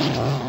Oh.